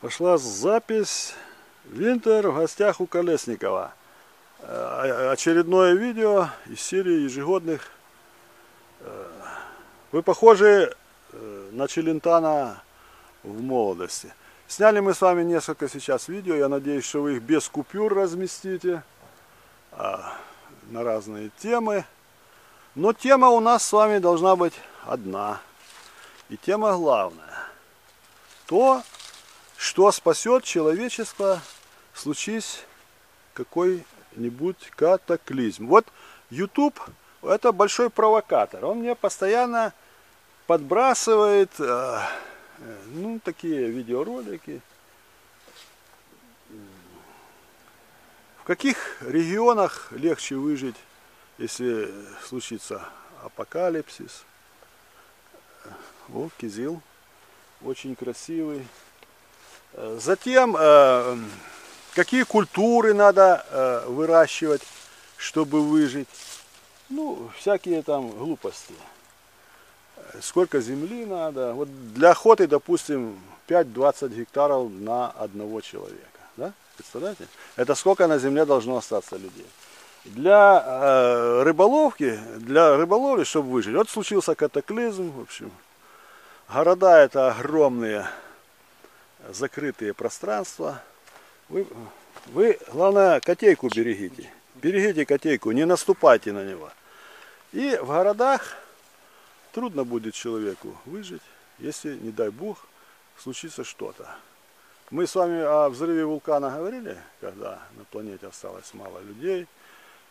Пошла запись. Винтер в гостях у Колесникова. Э, Очередное видео из серии ежегодных. Э, Вы похожи э, на Челентана в молодости. Сняли мы с вами несколько сейчас видео. Я надеюсь, что вы их без купюр разместите а, на разные темы. Но тема у нас с вами должна быть одна. И тема главная. То, что спасет человечество, случись какой-нибудь катаклизм. Вот YouTube это большой провокатор. Он мне постоянно подбрасывает э, ну, такие видеоролики. В каких регионах легче выжить, если случится апокалипсис? О, кизил. Очень красивый. Затем, э, какие культуры надо э, выращивать, чтобы выжить. Ну, всякие там глупости. Сколько земли надо. Вот для охоты, допустим, 5-20 гектаров на одного человека. Да? Представляете? Это сколько на земле должно остаться людей. Для э, рыболовки, для рыболовли, чтобы выжить, вот случился катаклизм, в общем. Города это огромные закрытые пространства. Вы, вы, главное, котейку берегите. Берегите котейку, не наступайте на него. И в городах трудно будет человеку выжить, если, не дай бог, случится что-то. Мы с вами о взрыве вулкана говорили, когда на планете осталось мало людей.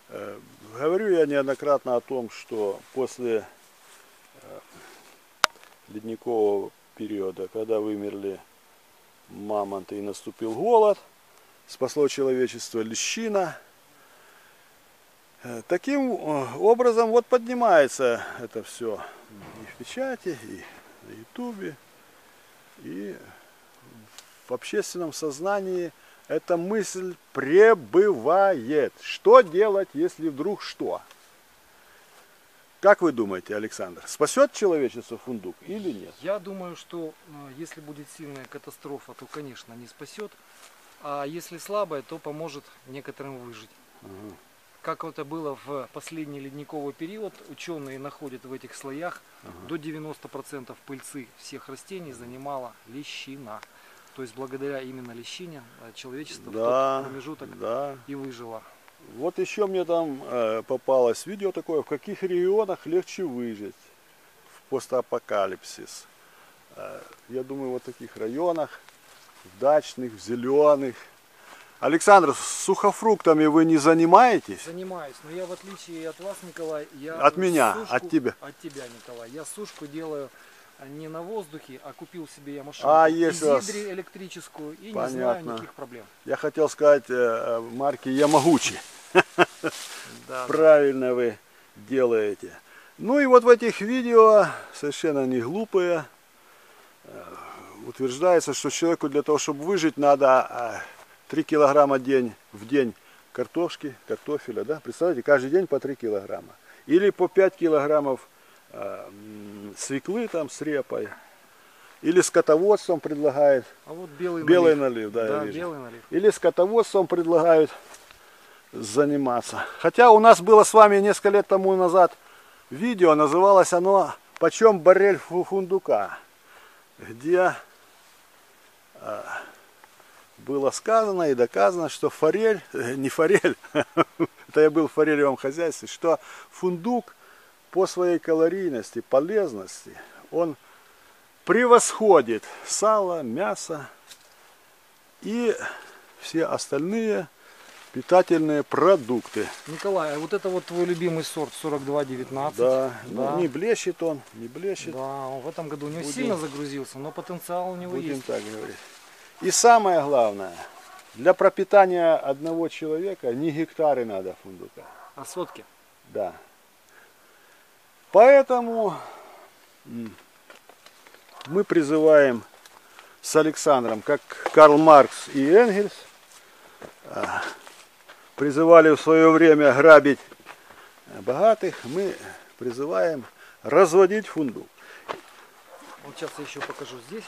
Э, говорю я неоднократно о том, что после э, ледникового периода, когда вымерли мамонты и наступил голод, спасло человечество лещина. Э, таким образом вот поднимается это все и в печати, и на ютубе, и в общественном сознании эта мысль пребывает. Что делать, если вдруг что? Как вы думаете, Александр, спасет человечество фундук или нет? Я думаю, что э, если будет сильная катастрофа, то, конечно, не спасет. А если слабая, то поможет некоторым выжить. Ага. Как это было в последний ледниковый период, ученые находят в этих слоях Ага. до 90% пыльцы всех растений занимала лещина. То есть благодаря именно лещине э, человечество в Да, тот промежуток да. и выжило. Вот еще мне там э, попалось видео такое, в каких регионах легче выжить в постапокалипсис. Э, я думаю, вот в таких районах, в дачных, в зеленых. Александр, с сухофруктами вы не занимаетесь? Занимаюсь, но я в отличие от вас, Николай, я От меня, сушку- от тебя. От тебя, Николай. Я сушку делаю не на воздухе, а купил себе я машину А, есть вас. электрическую и не знаю Понятно. никаких проблем. Я хотел сказать э, э, марки Ямагучи. Да, Правильно вы делаете. Ну и вот в этих видео, совершенно не глупые, э, утверждается, что человеку для того, чтобы выжить, надо э, 3 килограмма день, в день картошки, картофеля, да? Представляете, каждый день по 3 килограмма. Или по 5 килограммов э, свеклы там с репой. Или скотоводством предлагает. А вот белый, Белый налив. налив, да, я Да, вижу. белый налив. Или скотоводством предлагают заниматься. Хотя у нас было с вами несколько лет тому назад видео, называлось оно «Почем баррель фу- фундука?», где а, было сказано и доказано, что форель, э, не форель, это я был в форелевом хозяйстве, что фундук по своей калорийности, полезности, он превосходит сало, мясо и все остальные питательные продукты. Николай, а вот это вот твой любимый сорт 4219. Да, ну, Да. не блещет он, не блещет, Да, он в этом году не Будем- сильно загрузился, но потенциал у него будем есть. так говорить. И самое главное, для пропитания одного человека не гектары надо фундука. А сотки? Да. Поэтому мы призываем с Александром, как Карл Маркс и Энгельс, а, призывали в свое время грабить богатых, мы призываем разводить фундук. Вот сейчас я еще покажу здесь.